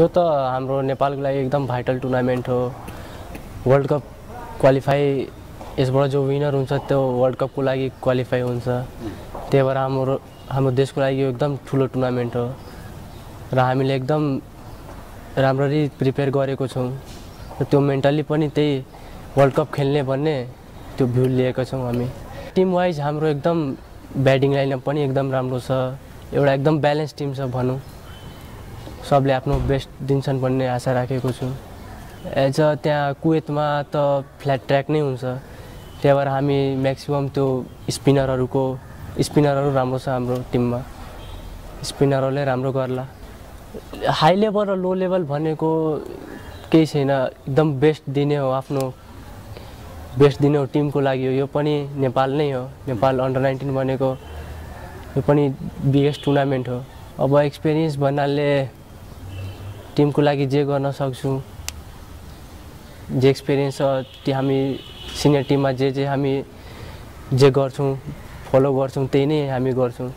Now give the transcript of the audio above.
यो त हाम्रो नेपालको लागि एकदम भाइटल टुर्नामेन्ट हो। वर्ल्ड कप क्वालिफाई यसबाट जो विनर हुन्छ त्यो वर्ल्ड कपको लागि क्वालिफाई हुन्छ। त्यही भएर हाम्रो हाम्रो देशको लागि यो एकदम ठुलो टुर्नामेन्ट हो। र हामीले एकदम राम्ररी प्रिपेयर गरेको छौँ। र त्यो मेन्टली पनि त्यही वर्ल्ड कप खेल्ने भन्ने त्यो भ्यू लिएका छौँ हामी। टिम वाइज हाम्रो एकदम ब्याटिङ लाइनअप पनि एकदम राम्रो छ। एउटा एकदम ब्यालेन्स टिम छ भनौँ। सबले आफ्नो बेस्ट दिन्छन् भन्ने आशा राखेको छु। एज अ त्यहाँ कुवेतमा त फ्ल्याट ट्र्याक नै हुन्छ। त्यही भएर हामी म्याक्सिमम् त्यो स्पिनरहरूको स्पिनरहरू राम्रो छ हाम्रो टिममा। स्पिनरहरूले राम्रो गर्ला। हाई लेभल र लो लेभल भनेको केही छैन। एकदम बेस्ट दिने हो आफ्नो बेस्ट दिने हो टिमको लागि हो। यो पनि नेपाल नै हो। नेपाल अन्डर नाइन्टिन भनेको यो पनि बिगेस्ट टुर्नामेन्ट हो। अब एक्सपिरियन्स भन्नाले टिमको लागि जे गर्न सक्छौँ। जे एक्सपिरियन्स छ त्यो हामी सिनियर टिममा जे जे हामी जे गर्छौँ फलो गर्छौँ त्यही नै हामी गर्छौँ।